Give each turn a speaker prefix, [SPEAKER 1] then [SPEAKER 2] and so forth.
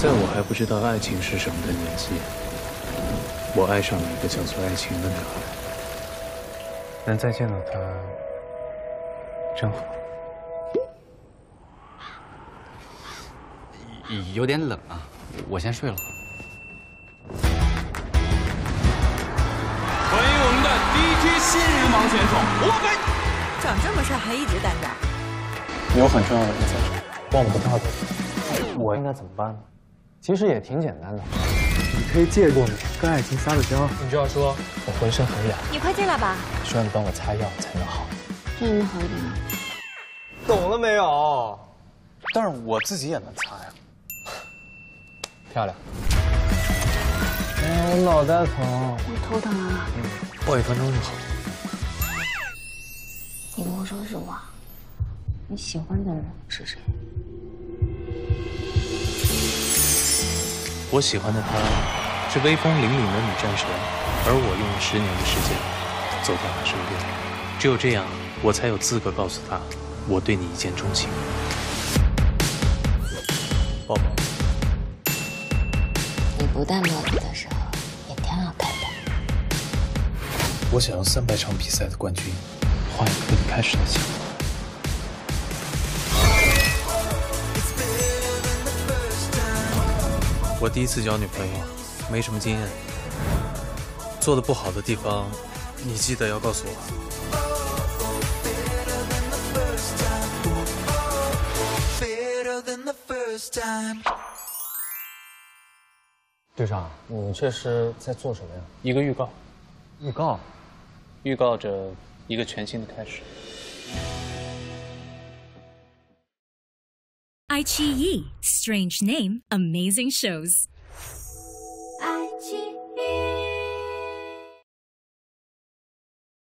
[SPEAKER 1] 在我还不知道爱情是什么的年纪，我爱上了一个叫做爱情的女孩。能再见到她，真好。
[SPEAKER 2] 有点冷啊，我先睡了。
[SPEAKER 3] 欢迎我们的第一批新人王选手，我们
[SPEAKER 4] 长这么帅还一直单着。
[SPEAKER 1] 有很重要的人在这，
[SPEAKER 5] 忘不掉的，我应该怎么办呢？其实也挺简单的，
[SPEAKER 6] 你可以借过跟爱情撒个娇，
[SPEAKER 5] 你就要说我浑身很痒，
[SPEAKER 4] 你快进来吧，
[SPEAKER 5] 需要你帮我擦药才能好。
[SPEAKER 4] 这能好一点吗？
[SPEAKER 6] 懂了没有？
[SPEAKER 1] 但是我自己也能擦呀。
[SPEAKER 5] 漂亮。哎，我脑袋疼，
[SPEAKER 4] 我头疼啊。
[SPEAKER 5] 嗯，过一分钟就好。
[SPEAKER 4] 你跟我说实话，你喜欢的人是谁？
[SPEAKER 1] 我喜欢的她是威风凛凛的女战神，而我用了十年的时间走到她身边。只有这样，我才有资格告诉她，我对你一见钟情。抱抱。
[SPEAKER 4] 你不带帽子的时候也挺好看的。
[SPEAKER 1] 我想要三百场比赛的冠军，换一个跟你开始的枪。我第一次交女朋友，没什么经验，做的不好的地方，你记得要告诉我。
[SPEAKER 5] 队长，你这是在做什么呀？
[SPEAKER 1] 一个预告，
[SPEAKER 5] 预告，
[SPEAKER 1] 预告着一个全新的开始。
[SPEAKER 7] Ai Chi Strange name, amazing shows.